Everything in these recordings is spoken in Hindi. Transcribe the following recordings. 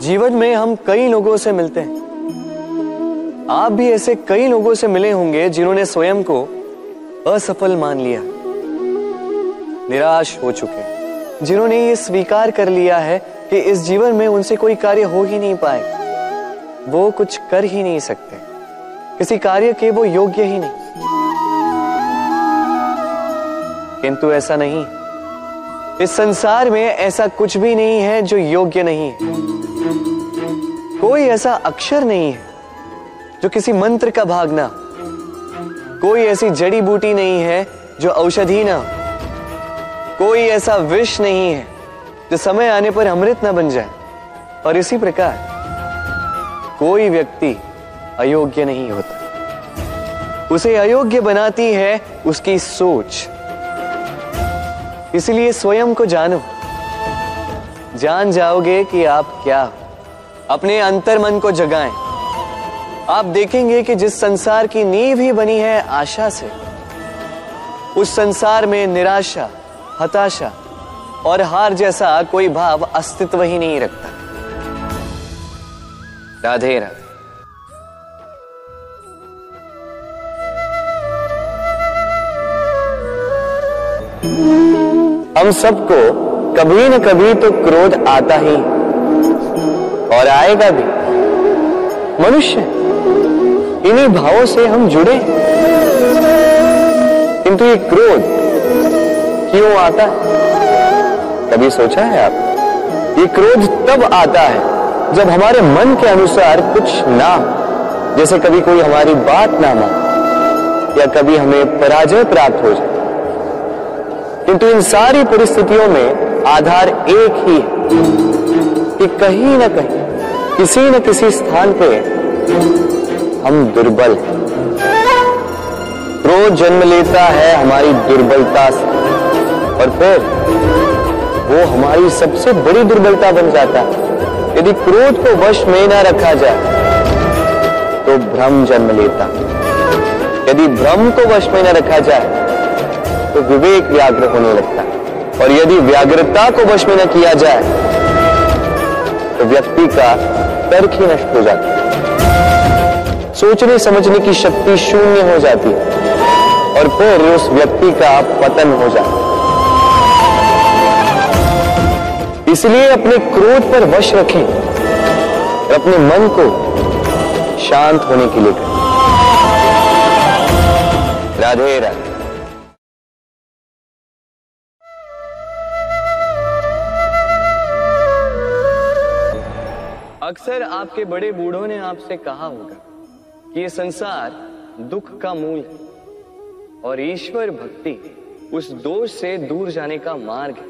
जीवन में हम कई लोगों से मिलते हैं। आप भी ऐसे कई लोगों से मिले होंगे जिन्होंने स्वयं को असफल मान लिया, निराश हो चुके जिन्होंने ये स्वीकार कर लिया है कि इस जीवन में उनसे कोई कार्य हो ही नहीं पाए। वो कुछ कर ही नहीं सकते। किसी कार्य के वो योग्य ही नहीं। किंतु ऐसा नहीं। इस संसार में ऐसा कुछ भी नहीं है जो योग्य नहीं है। कोई ऐसा अक्षर नहीं है जो किसी मंत्र का भाग ना कोई ऐसी जड़ी बूटी नहीं है जो औषधि ना कोई ऐसा विष नहीं है जो समय आने पर अमृत ना बन जाए। और इसी प्रकार, कोई व्यक्ति अयोग्य नहीं होता। उसे अयोग्य बनाती है उसकी सोच। इसलिए स्वयं को जानो। जान जाओगे कि आप क्या अपने अंतर मन को जगाएँ। आप देखेंगे कि जिस संसार की नींव ही बनी है आशा से, उस संसार में निराशा, हताशा और हार जैसा कोई भाव अस्तित्व ही नहीं रखता। राधे राधे। हम सबको कभी न कभी तो क्रोध आता ही और आएगा भी। मनुष्य, इन्हीं भावों से हम जुड़े किंतु ये क्रोध क्यों आता है? कभी सोचा है आप। ये क्रोध तब आता है जब हमारे मन के अनुसार कुछ ना जैसे कभी कोई हमारी बात ना मान, या कभी हमें पराजय प्राप्त हो जाए। किंतु इन सारी परिस्थितियों में आधार एक ही है कि कहीं ना कहीं, किसी न किसी स्थान पे हम दुर्बल क्रोध जन्म लेता है हमारी दुर्बलता से, और फिर वो हमारी सबसे बड़ी दुर्बलता बन जाता है। यदि क्रोध को वश में ना रखा जाए तो भ्रम जन्म लेता यदि भ्रम को वश में न रखा जाए तो विवेक व्याग्र होने लगता है। और यदि व्याग्रता को वश में न किया जाए तो व्यक्ति का तर्क ही नष्ट हो जाता है। सोचने समझने की शक्ति शून्य हो जाती है और फिर उस व्यक्ति का पतन हो जाता है। इसलिए अपने क्रोध पर वश रखें और अपने मन को शांत होने के लिए करें राधे राधे। अक्सर आपके बड़े बूढ़ों ने आपसे कहा होगा कि ये संसार दुख का मूल है और ईश्वर भक्ति उस दोष से दूर जाने का मार्ग है।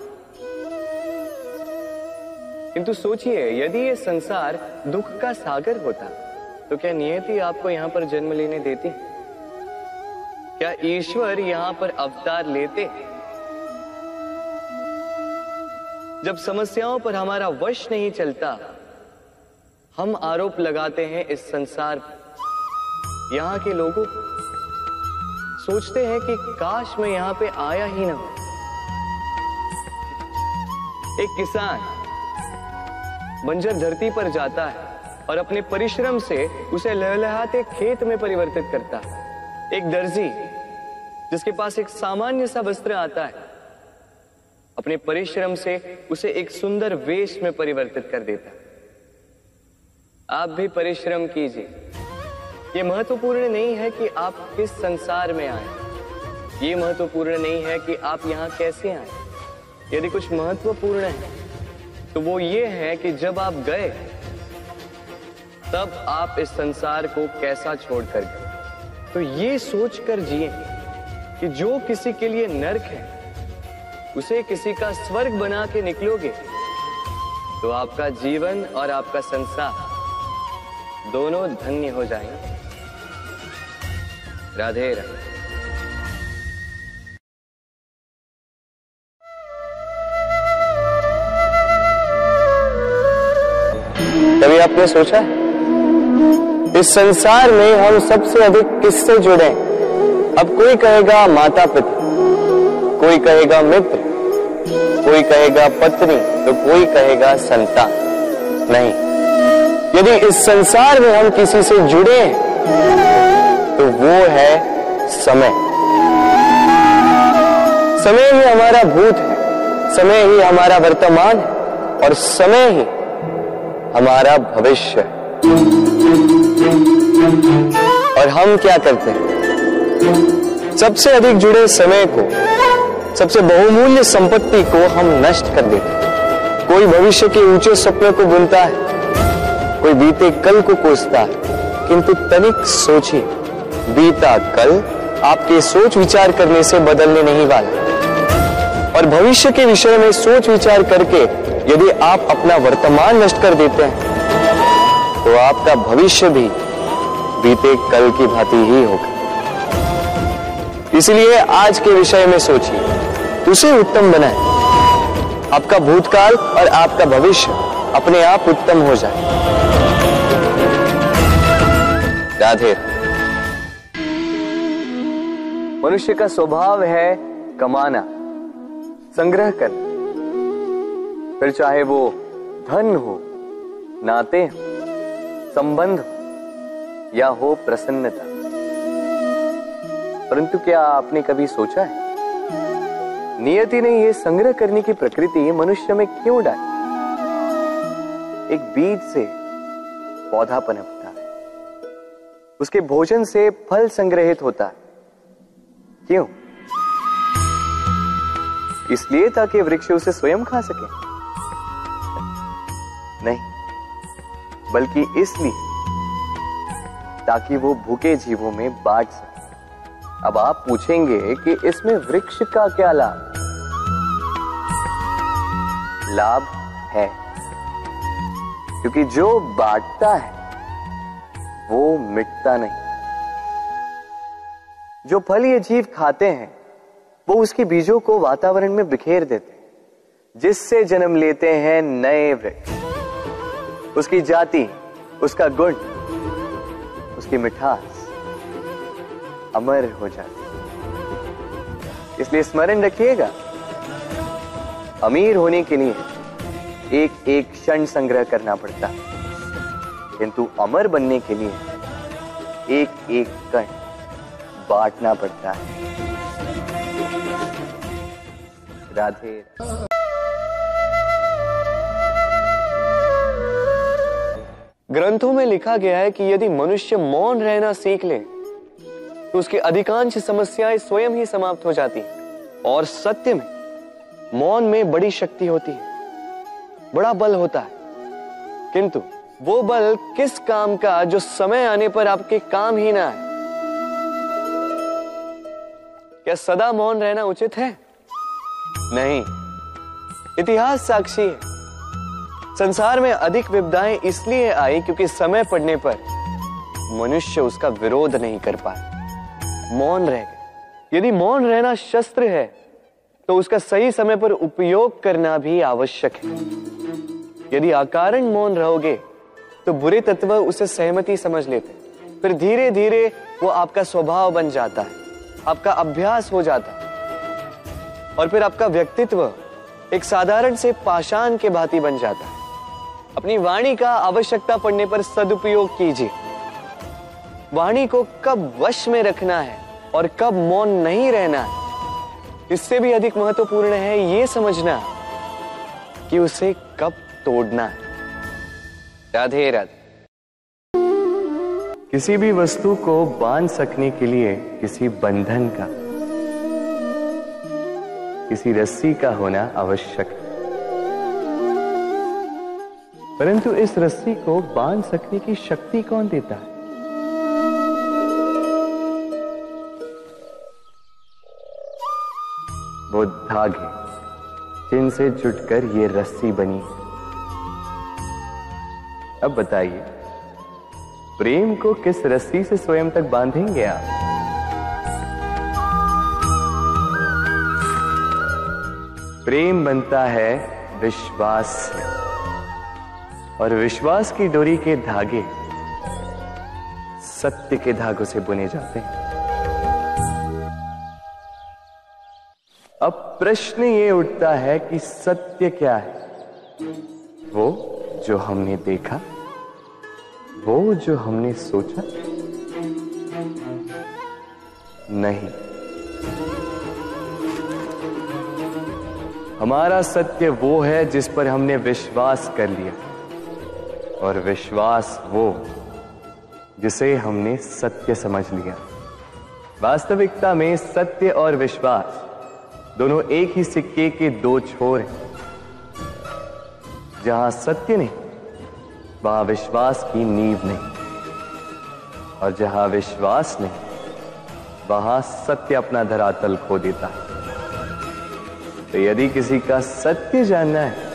किंतु सोचिए, यदि ये संसार दुख का सागर होता तो क्या नियति आपको यहाँ पर जन्म लेने देती क्या ईश्वर यहाँ पर अवतार लेते जब समस्याओं पर हमारा वश नहीं चलता हम आरोप लगाते हैं इस संसार पर यहाँ के लोगों सोचते हैं कि काश मैं यहाँ पे आया ही ना एक किसान बंजर धरती पर जाता है और अपने परिश्रम से उसे लहलहाते खेत में परिवर्तित करता है। एक दर्जी जिसके पास एक सामान्य सा वस्त्र आता है, अपने परिश्रम से उसे एक सुंदर वेश में परिवर्तित कर देता है। आप भी परिश्रम कीजिए। ये महत्वपूर्ण नहीं है कि आप किस संसार में आए। ये महत्वपूर्ण नहीं है कि आप यहाँ कैसे आए। यदि कुछ महत्वपूर्ण है तो वो ये है कि जब आप गए, तब आप इस संसार को कैसा छोड़कर गए। तो ये सोचकर जिए कि जो किसी के लिए नरक है, उसे किसी का स्वर्ग बना के निकलोगे तो आपका जीवन और आपका संसार दोनों धन्य हो जाएँगे राधे राधे। कभी आपने सोचा? इस संसार में हम सबसे अधिक किससे जुड़े? अब कोई कहेगा माता पिता कोई कहेगा मित्र, कोई कहेगा पत्नी तो कोई कहेगा संतान। नहीं। यदि इस संसार में हम किसी से जुड़े तो वो है समय। समय ही हमारा भूत है, समय ही हमारा वर्तमान है, और समय ही हमारा भविष्य है। और हम क्या करते हैं? सबसे अधिक जुड़े समय को, सबसे बहुमूल्य संपत्ति को हम नष्ट कर देते हैं। कोई भविष्य के ऊँचे सपने को बुनता है कोई बीते कल को कोसता है किंतु तनिक सोचिए, बीता कल आपके सोच विचार करने से बदलने नहीं वाला। और भविष्य के विषय में सोच विचार करके यदि आप अपना वर्तमान नष्ट कर देते हैं तो आपका भविष्य भी बीते कल की भांति ही होगा। इसलिए आज के विषय में सोचिए, उसे उत्तम बनाए। आपका भूतकाल और आपका भविष्य अपने आप उत्तम हो जाए। राधे। मनुष्य का स्वभाव है कमाना, संग्रह कर फिर चाहे वो धन हो, नाते हो, संबंध हो, या हो प्रसन्नता। परंतु क्या आपने कभी सोचा है? नियति ने यह संग्रह करने की प्रकृति मनुष्य में क्यों डाली? एक बीज से पौधा पनपता है। उसके भोजन से फल संग्रहित होता है। क्यों? इसलिए ताकि वृक्ष उसे स्वयं खा सके। नहीं, बल्कि इसलिए ताकि वो भूखे जीवों में बांट सके। अब आप पूछेंगे कि इसमें वृक्ष का क्या लाभ? लाभ है। क्योंकि जो बांटता है वो मिटता नहीं। जो फल ये जीव खाते हैं, वो उसके बीजों को वातावरण में बिखेर देते हैं, जिससे जन्म लेते हैं नए वृक्ष। उसकी जाति, उसका गुण, उसकी मिठास अमर हो जाती इसलिए स्मरण रखिएगा, अमीर होने के लिए एक एक क्षण संग्रह करना पड़ता है। किंतु अमर बनने के लिए एक एक कण बांटना पड़ता है। राधे। ग्रंथों में लिखा गया है कि यदि मनुष्य मौन रहना सीख ले तो उसकी अधिकांश समस्याएँ स्वयं ही समाप्त हो जाती हैं और सत्य में मौन में बड़ी शक्ति होती है, बड़ा बल होता है। किंतु वो बल किस काम का जो समय आने पर आपके काम ही ना है क्या सदा मौन रहना उचित है? नहीं। इतिहास साक्षी है। संसार में अधिक विपदाएँ इसलिए आई क्योंकि समय पड़ने पर मनुष्य उसका विरोध नहीं कर पाया मौन रह गए। यदि मौन रहना शस्त्र है तो उसका सही समय पर उपयोग करना भी आवश्यक है। यदि अकारण मौन रहोगे तो बुरे तत्व उसे सहमति समझ लेते फिर धीरे धीरे वो आपका स्वभाव बन जाता है, आपका अभ्यास हो जाता है। और फिर आपका व्यक्तित्व एक साधारण से पाषाण के भांति बन जाता है। अपनी वाणी का आवश्यकता पड़ने पर सदुपयोग कीजिए। वाणी को कब वश में रखना है और कब मौन नहीं रहना है, इससे भी अधिक महत्वपूर्ण है यह समझना कि उसे कब तोड़ना है। राधे राधे। किसी भी वस्तु को बाँध सकने के लिए किसी बंधन का, किसी रस्सी का होना आवश्यक। है परंतु इस रस्सी को बाँध सकने की शक्ति कौन देता है? वो धागे जिनसे जुटकर ये रस्सी बनी। अब बताइए, प्रेम को किस रस्सी से स्वयं तक बांधेंगे आप? प्रेम बनता है विश्वास से, और विश्वास की डोरी के धागे सत्य के धागों से बुने जाते हैं। अब प्रश्न ये उठता है कि सत्य क्या है? वो जो हमने देखा वो जो हमने सोचा? नहीं। हमारा सत्य वो है जिस पर हमने विश्वास कर लिया। और विश्वास वो जिसे हमने सत्य समझ लिया। वास्तविकता में सत्य और विश्वास दोनों एक ही सिक्के के दो छोर हैं, जहाँ सत्य नहीं वहाँ विश्वास की नींव नहीं। और जहाँ विश्वास नहीं, वहाँ सत्य अपना धरातल खो देता है। तो यदि किसी का सत्य जानना है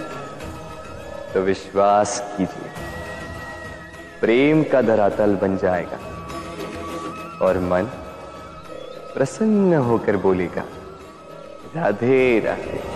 तो विश्वास कीजिए। प्रेम का धरातल बन जाएगा और मन प्रसन्न होकर बोलेगा, राधे राधे।